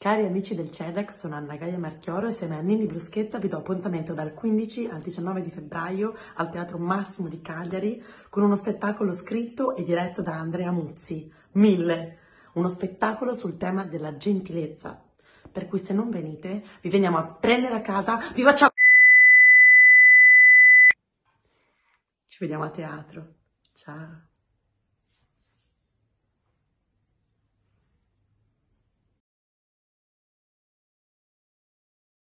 Cari amici del CEDEC, sono Anna Gaia Marchioro e insieme a Nini Bruschetta vi do appuntamento dal 15 al 19 di febbraio al Teatro Massimo di Cagliari con uno spettacolo scritto e diretto da Andrea Muzzi, Mille, uno spettacolo sul tema della gentilezza. Per cui se non venite vi veniamo a prendere a casa, vi facciamo... Ci vediamo a teatro. Ciao.